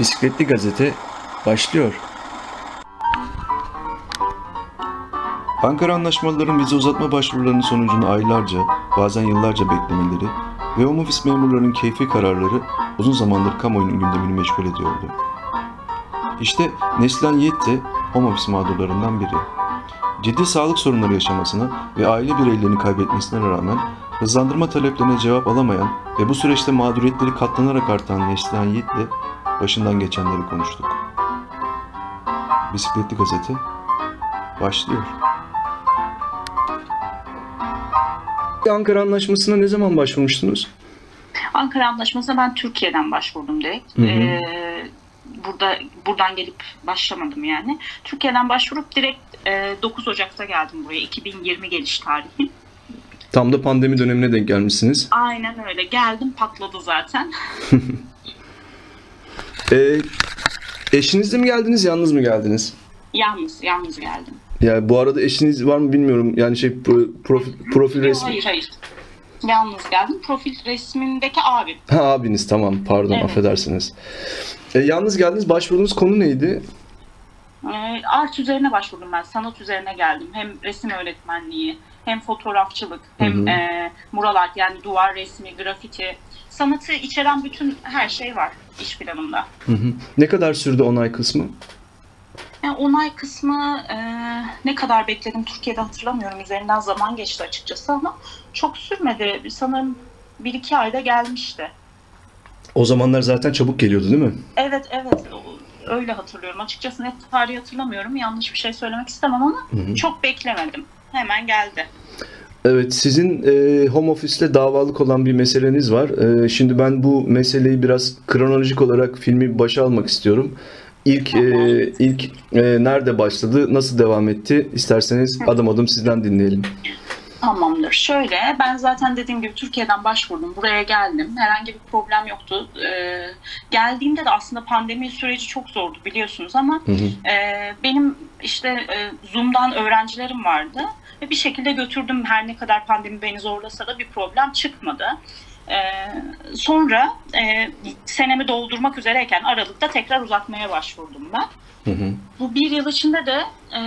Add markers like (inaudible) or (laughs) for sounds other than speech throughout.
Bisikletli Gazete başlıyor. Ankara anlaşmalıların vize uzatma başvurularının sonucunu aylarca, bazen yıllarca beklemeleri ve home office memurlarının keyfi kararları uzun zamandır kamuoyunun gündemini meşgul ediyordu. İşte Neslihan Yiğit de home office mağdurlarından biri. Ciddi sağlık sorunları yaşamasına ve aile bireylerini kaybetmesine rağmen hızlandırma taleplerine cevap alamayan ve bu süreçte mağduriyetleri katlanarak artan Neslihan Yiğit'le başından geçenleri konuştuk. Bisikletli Gazete başlıyor. Ankara Anlaşması'na ne zaman başvurmuştunuz? Ankara Anlaşması'na ben Türkiye'den başvurdum direkt. Hı hı. Ee, burada buradan gelip başlamadım yani. Türkiye'den başvurup direkt e, 9 Ocak'ta geldim buraya. 2020 geliş tarihi. Tam da pandemi dönemine denk gelmişsiniz. Aynen öyle. Geldim patladı zaten. (laughs) Ee, eşinizle mi geldiniz, yalnız mı geldiniz? Yalnız, yalnız geldim. Yani bu arada eşiniz var mı bilmiyorum. Yani şey pro- profil, profil resmi. hayır hayır. Yalnız geldim. Profil resmindeki abim. Ha abiniz tamam pardon Evet. affedersiniz. E, yalnız geldiniz başvurduğunuz konu neydi? Ee, art üzerine başvurdum ben. Sanat üzerine geldim. Hem resim öğretmenliği, hem fotoğrafçılık, hem Hı hı. e, mural art yani duvar resmi, grafiti. Sanatı içeren bütün her şey var iş planımda. Hı hı. Ne kadar sürdü onay kısmı? Yani onay kısmı e, ne kadar bekledim Türkiye'de hatırlamıyorum. Üzerinden zaman geçti açıkçası ama çok sürmedi. Sanırım bir iki ayda gelmişti. O zamanlar zaten çabuk geliyordu değil mi? Evet evet öyle hatırlıyorum. Açıkçası net tarihi hatırlamıyorum. Yanlış bir şey söylemek istemem ama Hı hı. çok beklemedim. Hemen geldi. Evet sizin e, home office'le davalık olan bir meseleniz var. E, şimdi ben bu meseleyi biraz kronolojik olarak filmi başa almak istiyorum. İlk e, ilk e, nerede başladı, nasıl devam etti? İsterseniz adım adım sizden dinleyelim. Tamamdır. Şöyle ben zaten dediğim gibi Türkiye'den başvurdum. Buraya geldim. Herhangi bir problem yoktu. Ee, geldiğimde de aslında pandemi süreci çok zordu biliyorsunuz ama Hı hı. e, benim işte e, Zoom'dan öğrencilerim vardı. Ve bir şekilde götürdüm her ne kadar pandemi beni zorlasa da bir problem çıkmadı. Ee, sonra e, senemi doldurmak üzereyken Aralık'ta tekrar uzatmaya başvurdum ben. Hı hı. Bu bir yıl içinde de e,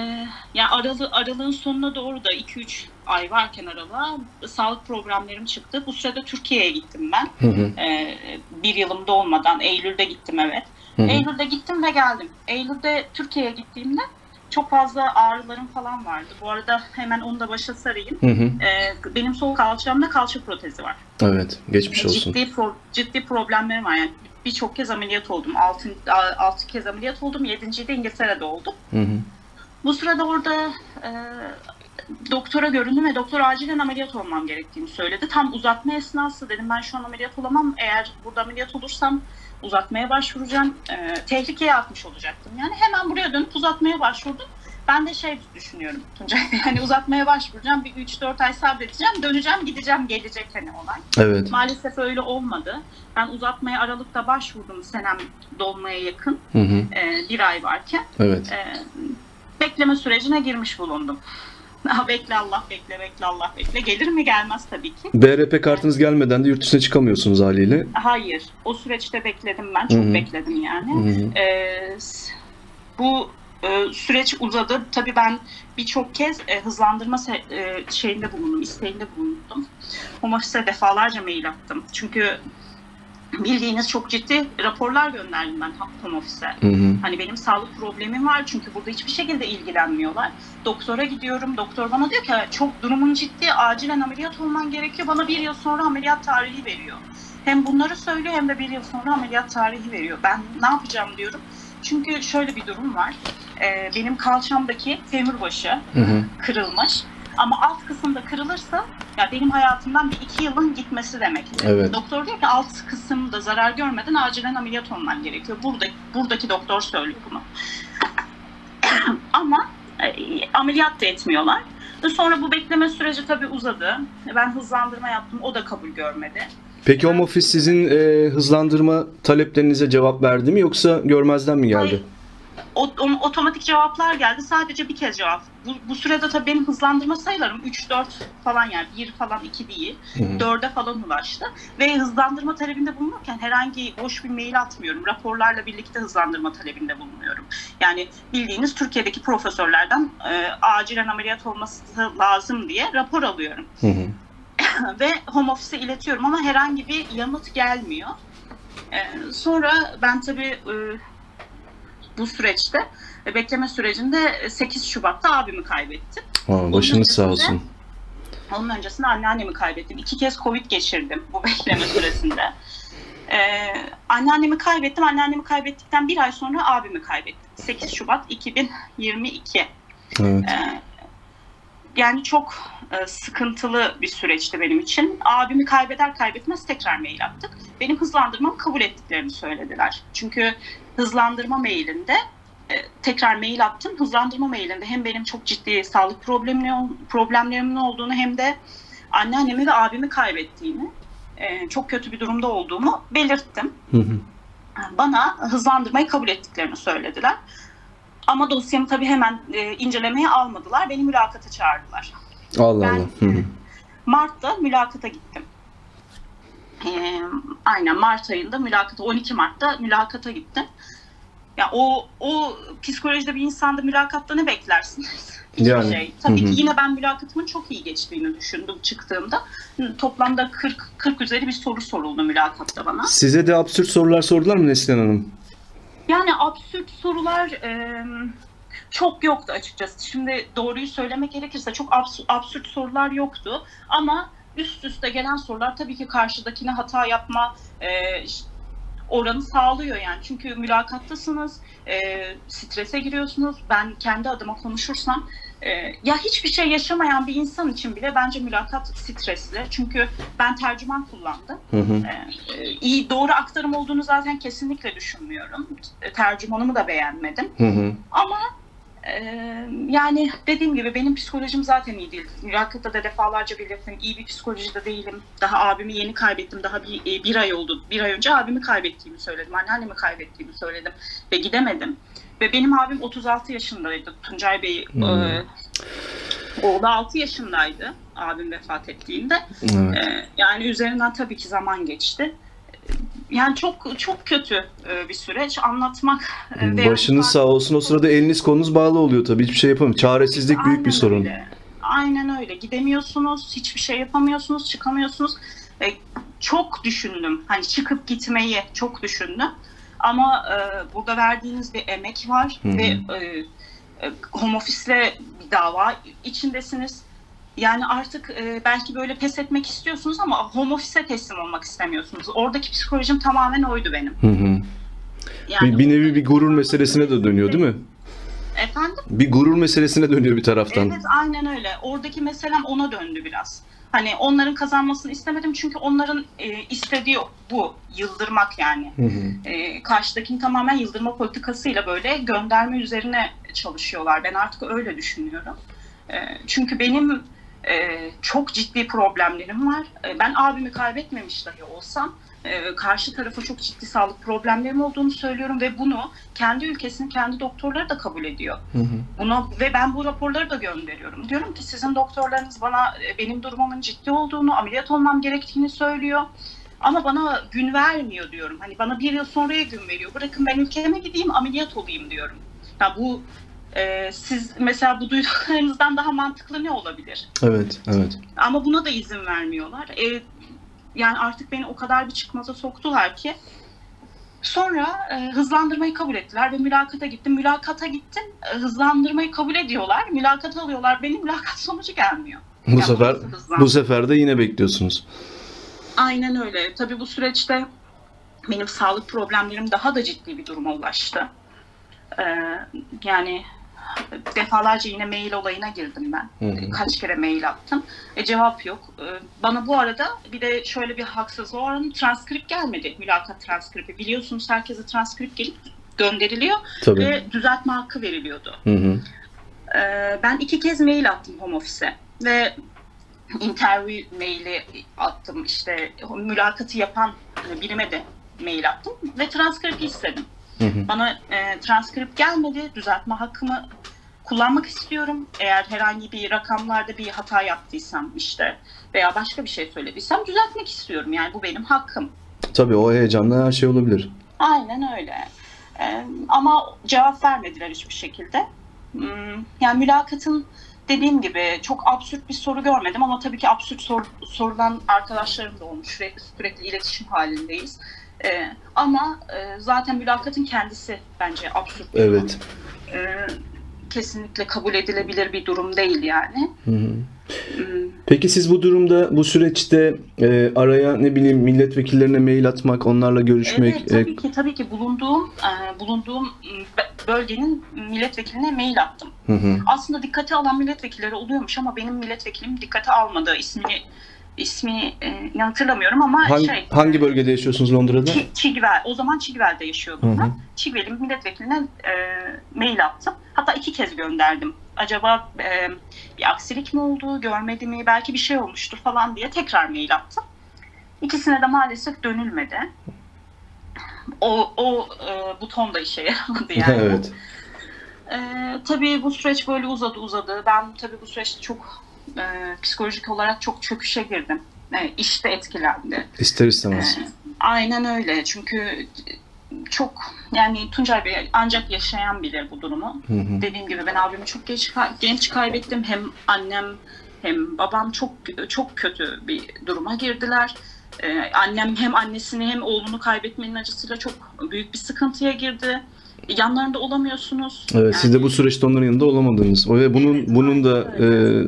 yani aralı, aralığın sonuna doğru da 2-3 ay varken aralığa sağlık problemlerim çıktı. Bu sırada Türkiye'ye gittim ben. Hı hı. E, bir yılım dolmadan Eylül'de gittim evet. Hı hı. Eylül'de gittim ve geldim. Eylül'de Türkiye'ye gittiğimde çok fazla ağrılarım falan vardı. Bu arada hemen onu da başa sarayım. Hı hı. E, benim sol kalçamda kalça protezi var. Evet, geçmiş olsun. Ciddi pro- ciddi problemlerim var. Yani birçok kez ameliyat oldum. Altı, altı kez ameliyat oldum. Yedinciyi de İngiltere'de oldum. Hı hı. Bu sırada orada e, doktora göründüm ve doktor acilen ameliyat olmam gerektiğini söyledi. Tam uzatma esnası dedim ben şu an ameliyat olamam. Eğer burada ameliyat olursam uzatmaya başvuracağım. E, tehlikeye atmış olacaktım. Yani hemen buraya dönüp uzatmaya başvurdum. Ben de şey düşünüyorum Tuncay. (laughs) Yani uzatmaya başvuracağım. Bir 3-4 ay sabredeceğim. Döneceğim gideceğim gelecek hani olay. Evet. Maalesef öyle olmadı. Ben uzatmaya Aralık'ta başvurdum senem dolmaya yakın. Hı hı. e, bir ay varken Evet. e, bekleme sürecine girmiş bulundum. (laughs) Bekle Allah bekle bekle Allah bekle. Gelir mi gelmez tabii ki. BRP kartınız gelmeden de yurt dışına çıkamıyorsunuz haliyle. Hayır. O süreçte bekledim ben. Çok Hı hı. bekledim yani. E, s- bu e, süreç uzadı. Tabii ben birçok kez e, hızlandırma se- e, şeyinde bulundum, isteğinde bulundum. Home Office'e defalarca mail attım. Çünkü bildiğiniz çok ciddi raporlar gönderdim ben Home Office'e. Hani benim sağlık problemim var çünkü burada hiçbir şekilde ilgilenmiyorlar. Doktora gidiyorum. Doktor bana diyor ki çok durumun ciddi acilen ameliyat olman gerekiyor. Bana bir yıl sonra ameliyat tarihi veriyor. Hem bunları söylüyor hem de bir yıl sonra ameliyat tarihi veriyor. Ben ne yapacağım diyorum. Çünkü şöyle bir durum var. Ee, benim kalçamdaki femur başı Hı hı. kırılmış. Ama alt kısımda kırılırsa ya benim hayatımdan bir iki yılın gitmesi demektir. Evet. Doktor diyor ki alt kısımda zarar görmeden acilen ameliyat olman gerekiyor. Burada, buradaki doktor söylüyor bunu. (clears throat) Ama e, ameliyat da etmiyorlar. Ve Sonra bu bekleme süreci tabii uzadı. Ben hızlandırma yaptım. O da kabul görmedi. Peki home office sizin e, hızlandırma taleplerinize cevap verdi mi yoksa görmezden mi geldi? Hayır. Otomatik cevaplar geldi. Sadece bir kez cevap. Bu, bu sürede tabii benim hızlandırma sayılarım 3-4 falan yani 1 falan 2 değil. Hı hı. 4'e falan ulaştı. Ve hızlandırma talebinde bulunurken herhangi boş bir mail atmıyorum. Raporlarla birlikte hızlandırma talebinde bulunuyorum. Yani bildiğiniz Türkiye'deki profesörlerden e, acilen ameliyat olması lazım diye rapor alıyorum. Hı hı. (laughs) ve home office'e iletiyorum ama herhangi bir yanıt gelmiyor. Ee, sonra ben tabii e, bu süreçte e, bekleme sürecinde 8 Şubat'ta abimi kaybettim. Aa, başınız sağ olsun. Onun öncesinde anneannemi kaybettim. İki kez Covid geçirdim bu (laughs) bekleme süresinde. Ee, anneannemi kaybettim. Anneannemi kaybettikten bir ay sonra abimi kaybettim. 8 Şubat 2022. Evet. Ee, yani çok e, sıkıntılı bir süreçti benim için. Abimi kaybeder kaybetmez tekrar mail attık. Benim hızlandırmamı kabul ettiklerini söylediler. Çünkü hızlandırma mailinde e, tekrar mail attım. Hızlandırma mailinde hem benim çok ciddi sağlık problemli, problemlerimin olduğunu hem de anneannemi ve abimi kaybettiğimi, e, çok kötü bir durumda olduğumu belirttim Hı hı. bana hızlandırmayı kabul ettiklerini söylediler. Ama dosyamı tabii hemen e, incelemeye almadılar. Beni mülakata çağırdılar. Allah Ben- Allah. Hı hı. Mart'ta mülakata gittim. E, aynen Mart ayında mülakata, 12 Mart'ta mülakata gittim. Ya o o psikolojide bir insanda mülakatta ne beklersiniz? (laughs) Hiçbir Yani, şey. Tabii hı hı. ki yine ben mülakatımın çok iyi geçtiğini düşündüm çıktığımda. Toplamda 40 40 üzeri bir soru soruldu mülakatta bana. Size de absürt sorular sordular mı Neslihan Hanım? Yani absürt sorular e, çok yoktu açıkçası. Şimdi doğruyu söylemek gerekirse çok abs- absürt sorular yoktu. Ama üst üste gelen sorular tabii ki karşıdakine hata yapma e, oranı sağlıyor yani. Çünkü mülakattasınız, e, strese giriyorsunuz. Ben kendi adıma konuşursam e, ya hiçbir şey yaşamayan bir insan için bile bence mülakat stresli. Çünkü ben tercüman kullandım. Hı hı. Ee, iyi doğru aktarım olduğunu zaten kesinlikle düşünmüyorum. E, Tercümanımı da beğenmedim. Hı hı. Ama e, yani dediğim gibi benim psikolojim zaten iyi değil. Mülakatta da defalarca belirttim. İyi bir psikolojide değilim. Daha abimi yeni kaybettim. Daha bir, e, bir ay oldu. Bir ay önce abimi kaybettiğimi söyledim. Anneannemi kaybettiğimi söyledim. Ve gidemedim. Ve benim abim 36 yaşındaydı. Tuncay Bey Hmm. e, oğlu 6 yaşındaydı. Abim vefat ettiğinde. Evet. Ee, yani üzerinden tabii ki zaman geçti. Yani çok çok kötü e, bir süreç anlatmak. e, veya Başınız sağ olsun. O sırada eliniz kolunuz bağlı oluyor tabii. Hiçbir şey yapamıyor. Çaresizlik büyük Aynen bir sorun. Öyle. Aynen öyle. Gidemiyorsunuz, hiçbir şey yapamıyorsunuz, çıkamıyorsunuz. E, çok düşündüm. Hani çıkıp gitmeyi çok düşündüm. Ama e, burada verdiğiniz bir emek var Hı hı. ve e, e, home office'le bir dava içindesiniz. Yani artık e, belki böyle pes etmek istiyorsunuz ama home office'e teslim olmak istemiyorsunuz. Oradaki psikolojim tamamen oydu benim. Hı hı. Yani Bir, bir nevi bir gurur meselesine de dönüyor değil mi? Efendim? Bir gurur meselesine dönüyor bir taraftan. Evet aynen öyle. Oradaki meselem ona döndü biraz. Hani onların kazanmasını istemedim çünkü onların e, istediği bu. Yıldırmak yani. Hı hı. E, karşıdakini tamamen yıldırma politikasıyla böyle gönderme üzerine çalışıyorlar. Ben artık öyle düşünüyorum. E, çünkü benim e, çok ciddi problemlerim var. E, ben abimi kaybetmemiş dahi olsam e, karşı tarafa çok ciddi sağlık problemlerim olduğunu söylüyorum ve bunu kendi ülkesinin kendi doktorları da kabul ediyor. Hı hı. Buna ve ben bu raporları da gönderiyorum. Diyorum ki sizin doktorlarınız bana e, benim durumumun ciddi olduğunu, ameliyat olmam gerektiğini söylüyor. Ama bana gün vermiyor diyorum. Hani bana bir yıl sonraya gün veriyor. Bırakın ben ülkeme gideyim ameliyat olayım diyorum. Ya bu e, siz mesela bu duyduklarınızdan daha mantıklı ne olabilir? Evet, evet. Ama buna da izin vermiyorlar. E, yani artık beni o kadar bir çıkmaza soktular ki. Sonra e, hızlandırmayı kabul ettiler ve mülakata gittim. Mülakata gittim, e, hızlandırmayı kabul ediyorlar. Mülakat alıyorlar. Benim mülakat sonucu gelmiyor. Bu Ya sefer bu sefer de yine bekliyorsunuz. Aynen öyle. Tabii bu süreçte benim sağlık problemlerim daha da ciddi bir duruma ulaştı. E, yani defalarca yine mail olayına girdim ben. Hı hı. Kaç kere mail attım. E, cevap yok. E, bana bu arada bir de şöyle bir haksızlığı oranın transkript gelmedi. Mülakat transkripi. Biliyorsunuz herkese transkript gelip gönderiliyor Tabii. ve düzeltme hakkı veriliyordu. Hı hı. E, ben iki kez mail attım home office'e ve interview maili attım. İşte mülakatı yapan birime de mail attım ve transkript istedim. Hı hı. Bana e, transkript gelmedi. Düzeltme hakkımı kullanmak istiyorum. Eğer herhangi bir rakamlarda bir hata yaptıysam işte veya başka bir şey söylediysem düzeltmek istiyorum. Yani bu benim hakkım. Tabii o heyecanla her şey olabilir. Aynen öyle. Ee, ama cevap vermediler hiçbir şekilde. Hmm, yani mülakatın dediğim gibi çok absürt bir soru görmedim ama tabii ki absürt sor, sorulan arkadaşlarım da olmuş. Sürekli, sürekli iletişim halindeyiz. Ee, ama e, zaten mülakatın kendisi bence absürt. Evet. Ee, kesinlikle kabul edilebilir bir durum değil yani. Hı hı. Hmm, Peki siz bu durumda, bu süreçte e, araya ne bileyim milletvekillerine mail atmak, onlarla görüşmek, Evet e, tabii ki tabii ki bulunduğum e, bulunduğum bölgenin milletvekiline mail attım. hı hı. Aslında dikkate alan milletvekilleri oluyormuş ama benim milletvekilim dikkate almadı. İsmini ismini e, hatırlamıyorum ama hangi, şey hangi bölgede yaşıyorsunuz Londra'da? Çigvel. O zaman Çigvel'de yaşıyordum ben. Çigvel'in milletvekiline e, mail attım. Hatta iki kez gönderdim. Acaba e, bir aksilik mi oldu, görmedi mi, belki bir şey olmuştur falan diye tekrar mail attım. İkisine de maalesef dönülmedi. O, o e, buton da işe yaramadı (laughs) yani. evet. E, tabii bu süreç böyle uzadı uzadı. Ben tabii bu süreçte çok e, psikolojik olarak çok çöküşe girdim. E, işte etkilendi. İster istemez. Ee, Aynen öyle. Çünkü çok yani Tuncay Bey ancak yaşayan bilir bu durumu. Hı hı. Dediğim gibi ben abimi çok geç genç kaybettim. Hem annem hem babam çok çok kötü bir duruma girdiler. Ee, annem hem annesini hem oğlunu kaybetmenin acısıyla çok büyük bir sıkıntıya girdi. Yanlarında olamıyorsunuz. Evet, siz de Yani- bu süreçte onların yanında olamadınız. Ve bunun Evet, bunun da e,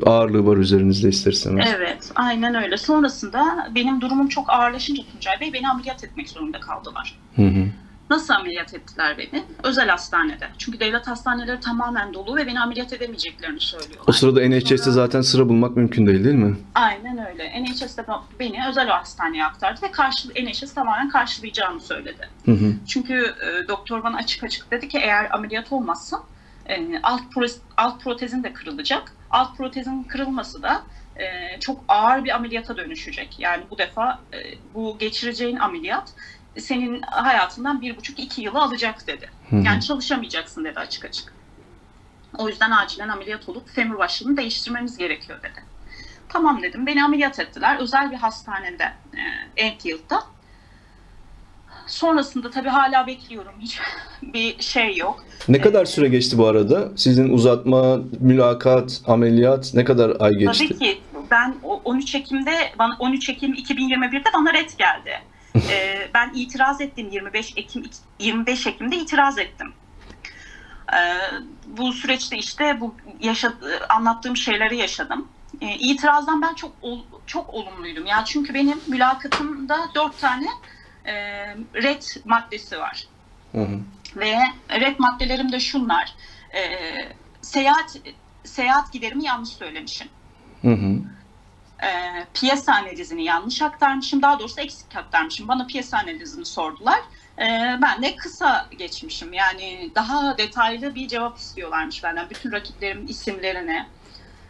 ağırlığı var üzerinizde ister istemez. Evet, aynen öyle. Sonrasında benim durumum çok ağırlaşınca Tuncay Bey beni ameliyat etmek zorunda kaldılar. Hı hı. Nasıl ameliyat ettiler beni? Özel hastanede. Çünkü devlet hastaneleri tamamen dolu ve beni ameliyat edemeyeceklerini söylüyorlar. O sırada NHS'te zaten sıra bulmak mümkün değil değil mi? Aynen öyle. NHS'de beni özel hastaneye aktardı ve karşı, NHS tamamen karşılayacağını söyledi. Hı hı. Çünkü e, doktor bana açık açık dedi ki eğer ameliyat olmazsam e, alt, pro- alt protezin de kırılacak. Alt protezin kırılması da e, çok ağır bir ameliyata dönüşecek. Yani bu defa e, bu geçireceğin ameliyat senin hayatından bir buçuk iki yılı alacak dedi. Hı hı. Yani çalışamayacaksın dedi açık açık. O yüzden acilen ameliyat olup femur başlığını değiştirmemiz gerekiyor dedi. Tamam dedim. Beni ameliyat ettiler. Özel bir hastanede e, Enfield'da. Sonrasında tabii hala bekliyorum. Hiç (laughs) bir şey yok. Ne kadar süre geçti bu arada? Sizin uzatma, mülakat, ameliyat ne kadar ay geçti? Tabii ki ben o 13 Ekim'de bana 13 Ekim 2021'de bana red geldi. (laughs) Ee, ben itiraz ettim 25 Ekim 25 Ekim'de itiraz ettim. Ee, bu süreçte işte bu yaşa, anlattığım şeyleri yaşadım. Ee, itirazdan ben çok ol- çok olumluydum. Ya çünkü benim mülakatımda dört tane e, red maddesi var. Hı hı. Ve red maddelerim de şunlar. Ee, seyahat seyahat giderimi yanlış söylemişim. Hı hı. E, piyasa analizini yanlış aktarmışım. Daha doğrusu eksik aktarmışım. Bana piyasa analizini sordular. E, ben de kısa geçmişim. Yani daha detaylı bir cevap istiyorlarmış benden. Bütün rakiplerimin isimlerini,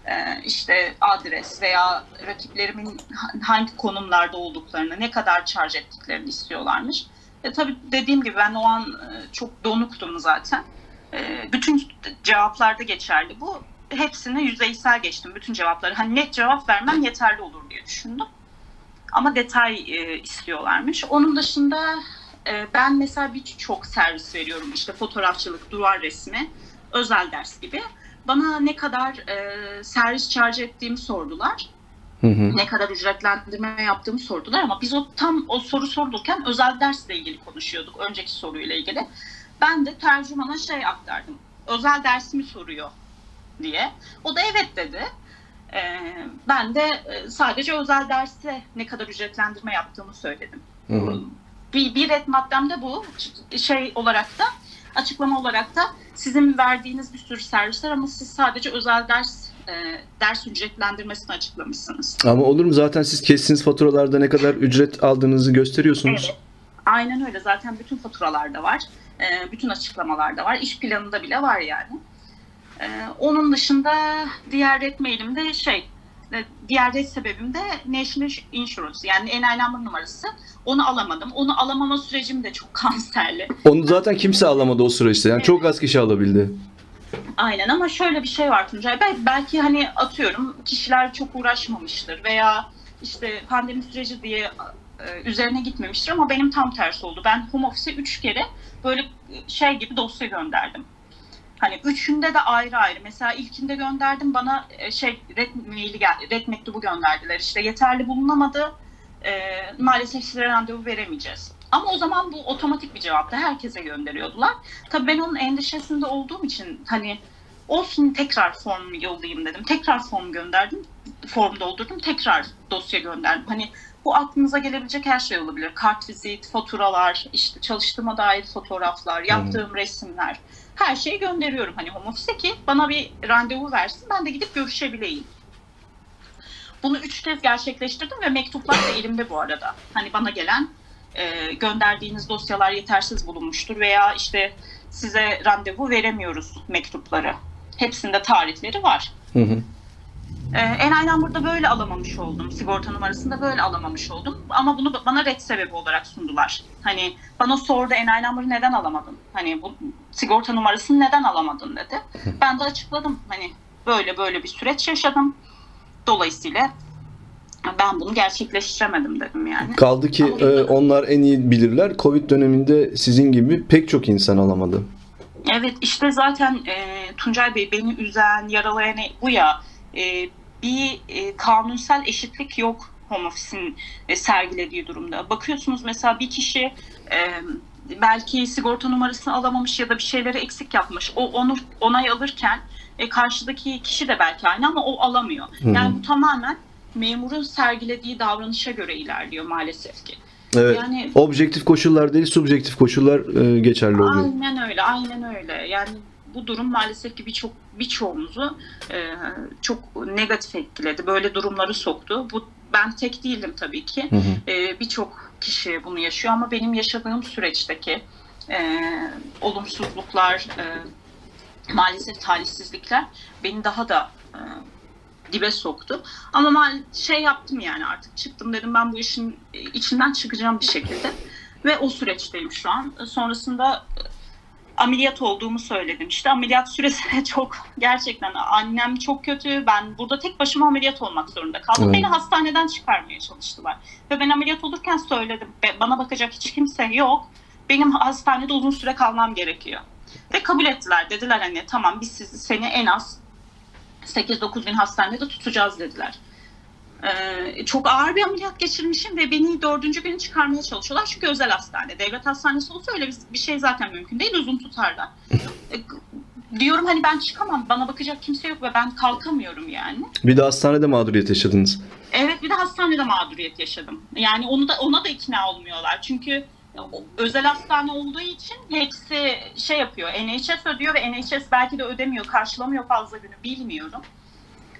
e, işte adres veya rakiplerimin hangi konumlarda olduklarını, ne kadar charge ettiklerini istiyorlarmış. E, tabii dediğim gibi ben o an e, çok donuktum zaten. E, bütün cevaplarda geçerli bu. Hepsini yüzeysel geçtim bütün cevapları. Hani net cevap vermem yeterli olur diye düşündüm. Ama detay e, istiyorlarmış. Onun dışında e, ben mesela birçok servis veriyorum. İşte fotoğrafçılık, duvar resmi, özel ders gibi. Bana ne kadar e, servis charge ettiğimi sordular Hı hı. ne kadar ücretlendirme yaptığımı sordular ama biz o tam o soru sorulurken özel dersle ilgili konuşuyorduk önceki soruyla ilgili. Ben de tercümana şey aktardım. Özel dersimi soruyor diye. O da evet dedi. Ee, ben de e, sadece özel derse ne kadar ücretlendirme yaptığımı söyledim. Hı hı. Bir, bir ret maddem de bu. Şey olarak da açıklama olarak da sizin verdiğiniz bir sürü servisler ama siz sadece özel ders e, ders ücretlendirmesini açıklamışsınız. Ama olur mu zaten siz kestiğiniz faturalarda ne kadar ücret aldığınızı gösteriyorsunuz. Evet. Aynen öyle. Zaten bütün faturalarda var. E, bütün açıklamalarda var. İş planında bile var yani. E, onun dışında diğer red mailimde şey E, Diğer red sebebim de National Insurance yani NI number numarası. Onu alamadım. Onu alamama sürecim de çok (laughs) kanserli. Onu zaten kimse alamadı o süreçte. Yani çok az kişi alabildi. Aynen ama şöyle bir şey var Tuncay. Bey, Belki hani atıyorum kişiler çok uğraşmamıştır veya işte pandemi süreci diye e, üzerine gitmemiştir ama benim tam tersi oldu. Ben home office'e 3 kere böyle şey gibi dosya gönderdim. Hani üçünde de ayrı ayrı. Mesela ilkinde gönderdim bana e, şey red maili gel, red mektubu gönderdiler. İşte yeterli bulunamadı. E, maalesef size randevu veremeyeceğiz. Ama o zaman bu otomatik bir cevaptı. Herkese gönderiyordular. Tabii ben onun endişesinde olduğum için hani olsun tekrar form yollayayım dedim. Tekrar form gönderdim. Form doldurdum. Tekrar dosya gönderdim. Hani bu aklınıza gelebilecek her şey olabilir. Kartvizit, faturalar, işte çalıştığıma dair fotoğraflar, yaptığım resimler. Her şeyi gönderiyorum hani home office'e ki bana bir randevu versin. Ben de gidip görüşebileyim. Bunu üç kez gerçekleştirdim ve mektuplar da elimde bu arada. Hani bana gelen e, gönderdiğiniz dosyalar yetersiz bulunmuştur veya işte size randevu veremiyoruz mektupları. Hepsinde tarihleri var. Hı hı. Ee, en aynen burada böyle alamamış oldum. Sigorta numarasında böyle alamamış oldum. Ama bunu bana red sebebi olarak sundular. Hani bana sordu en aynen neden alamadın? Hani bu sigorta numarasını neden alamadın dedi. (laughs) Ben de açıkladım. Hani böyle böyle bir süreç yaşadım. Dolayısıyla ben bunu gerçekleştiremedim dedim yani. Kaldı ki Ama- e, onlar en iyi bilirler. Covid döneminde sizin gibi pek çok insan alamadı. Evet işte zaten e, Tuncay Bey beni üzen, yaralayan bu ya e, bir e, kanunsal eşitlik yok home office'in e, sergilediği durumda. Bakıyorsunuz mesela bir kişi e, belki sigorta numarasını alamamış ya da bir şeyleri eksik yapmış. O onu onay alırken e, karşıdaki kişi de belki aynı ama o alamıyor. hı. Yani bu tamamen memurun sergilediği davranışa göre ilerliyor maalesef ki. Evet. Yani Objektif koşullar değil, subjektif koşullar e, geçerli oluyor. Aynen öyle, aynen öyle. Yani bu durum maalesef ki birçok birçoğumuzu e, çok negatif etkiledi. Böyle durumları soktu. Bu ben tek değildim tabii ki. Hı hı. E, birçok kişi bunu yaşıyor ama benim yaşadığım süreçteki e, olumsuzluklar, e, maalesef talihsizlikler beni daha da e, dibe soktu. Ama şey yaptım yani artık çıktım dedim ben bu işin içinden çıkacağım bir şekilde. Ve o süreçteyim şu an. Sonrasında ameliyat olduğumu söyledim. İşte ameliyat süresi (laughs) çok gerçekten annem çok kötü. Ben burada tek başıma ameliyat olmak zorunda kaldım. Evet. Beni hastaneden çıkarmaya çalıştılar. Ve ben ameliyat olurken söyledim. "Be- Bana bakacak hiç kimse yok. Benim hastanede uzun süre kalmam gerekiyor. Ve kabul ettiler. Dediler hani tamam biz sizi, seni en az 8-9 gün hastanede tutacağız dediler. Ee, çok ağır bir ameliyat geçirmişim ve beni dördüncü gün çıkarmaya çalışıyorlar. Çünkü özel hastane. Devlet hastanesi olsa öyle bir, bir şey zaten mümkün değil. Uzun tutarlar. (laughs) Ee, diyorum hani ben çıkamam. Bana bakacak kimse yok ve ben kalkamıyorum yani. Bir de hastanede mağduriyet yaşadınız. Evet bir de hastanede mağduriyet yaşadım. Yani onu da ona da ikna olmuyorlar. Çünkü özel hastane olduğu için hepsi şey yapıyor. NHS ödüyor ve NHS belki de ödemiyor, karşılamıyor fazla günü bilmiyorum.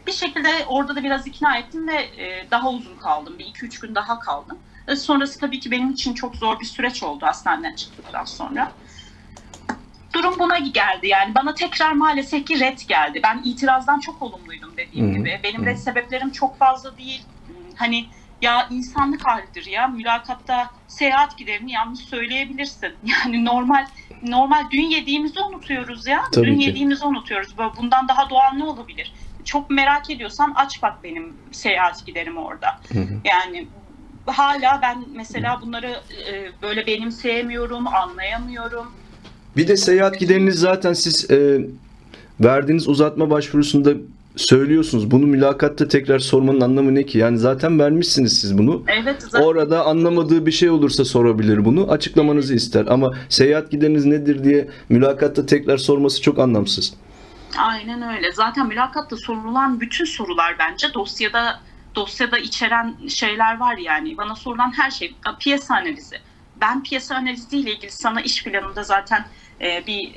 Bir şekilde orada da biraz ikna ettim ve e, daha uzun kaldım. Bir iki üç gün daha kaldım. E, sonrası tabii ki benim için çok zor bir süreç oldu hastaneden çıktıktan sonra. Durum buna geldi yani bana tekrar maalesef ki red geldi. Ben itirazdan çok olumluydum dediğim hı, gibi. Benim red sebeplerim çok fazla değil. Hani ya insanlık halidir ya mülakatta seyahat giderini yanlış söyleyebilirsin. (laughs) Yani normal normal dün yediğimizi unutuyoruz ya. Tabii dün ki. yediğimizi unutuyoruz. Bundan daha doğal ne olabilir? Çok merak ediyorsan aç bak benim seyahat giderim orada. Hı hı. Yani hala ben mesela bunları e, böyle benimseyemiyorum, anlayamıyorum. Bir de seyahat gideriniz zaten siz e, verdiğiniz uzatma başvurusunda söylüyorsunuz. Bunu mülakatta tekrar sormanın anlamı ne ki? Yani zaten vermişsiniz siz bunu. Evet zaten Orada anlamadığı bir şey olursa sorabilir bunu. Açıklamanızı ister. Ama seyahat gideriniz nedir diye mülakatta tekrar sorması çok anlamsız. Aynen öyle. Zaten mülakatta sorulan bütün sorular bence dosyada dosyada içeren şeyler var yani. Bana sorulan her şey piyasa analizi. Ben piyasa analiziyle ilgili sana iş planında zaten e, bir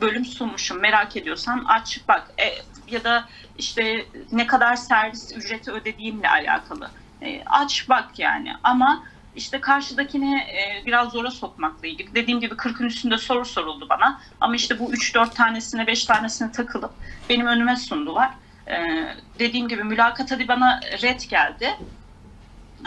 bölüm sunmuşum. Merak ediyorsan aç bak E, ya da işte ne kadar servis ücreti ödediğimle alakalı. E, aç bak yani ama işte karşıdakini e, biraz zora sokmakla ilgili. Dediğim gibi 40'ın üstünde soru soruldu bana. Ama işte bu 3-4 tanesine 5 tanesine takılıp benim önüme sundular. Ee, dediğim gibi mülakat hadi bana red geldi.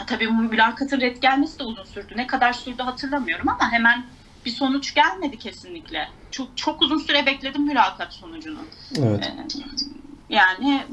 Tabii bu mülakatın red gelmesi de uzun sürdü. Ne kadar sürdü hatırlamıyorum ama hemen bir sonuç gelmedi kesinlikle. Çok çok uzun süre bekledim mülakat sonucunu. Evet. Ee, yani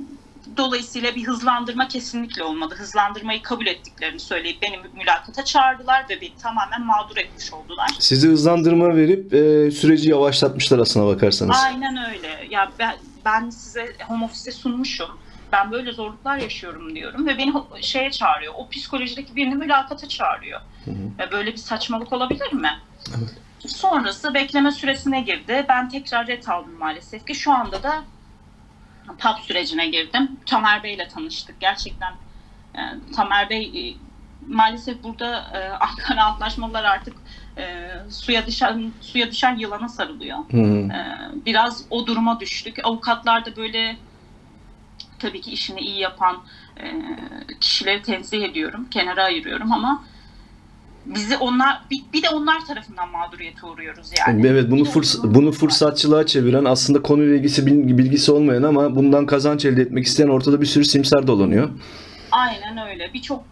dolayısıyla bir hızlandırma kesinlikle olmadı. Hızlandırmayı kabul ettiklerini söyleyip beni mülakata çağırdılar ve beni tamamen mağdur etmiş oldular. Sizi hızlandırma verip e, süreci yavaşlatmışlar aslına bakarsanız. Aynen öyle. Ya ben, ben size home office'e sunmuşum. Ben böyle zorluklar yaşıyorum diyorum ve beni şeye çağırıyor. O psikolojideki birini mülakata çağırıyor. Hı hı. Böyle bir saçmalık olabilir mi? Evet. Sonrası bekleme süresine girdi. Ben tekrar red aldım maalesef ki. Şu anda da PAP sürecine girdim. Tamer Bey ile tanıştık. Gerçekten e, Tamer Bey e, maalesef burada e, (laughs) Ankara Antlaşmalar artık e, suya düşen suya düşen yılana sarılıyor. Hı. Ee, biraz o duruma düştük. Avukatlar da böyle tabii ki işini iyi yapan e, kişileri tenzih ediyorum, kenara ayırıyorum ama bizi onlar bir, bir de onlar tarafından mağduriyete uğruyoruz yani. Evet bunu fırs bunu fırsatçılığa çeviren aslında konuyla ilgisi bilgi- bilgisi olmayan ama bundan kazanç elde etmek isteyen ortada bir sürü simsar dolanıyor. Aynen öyle. Birçok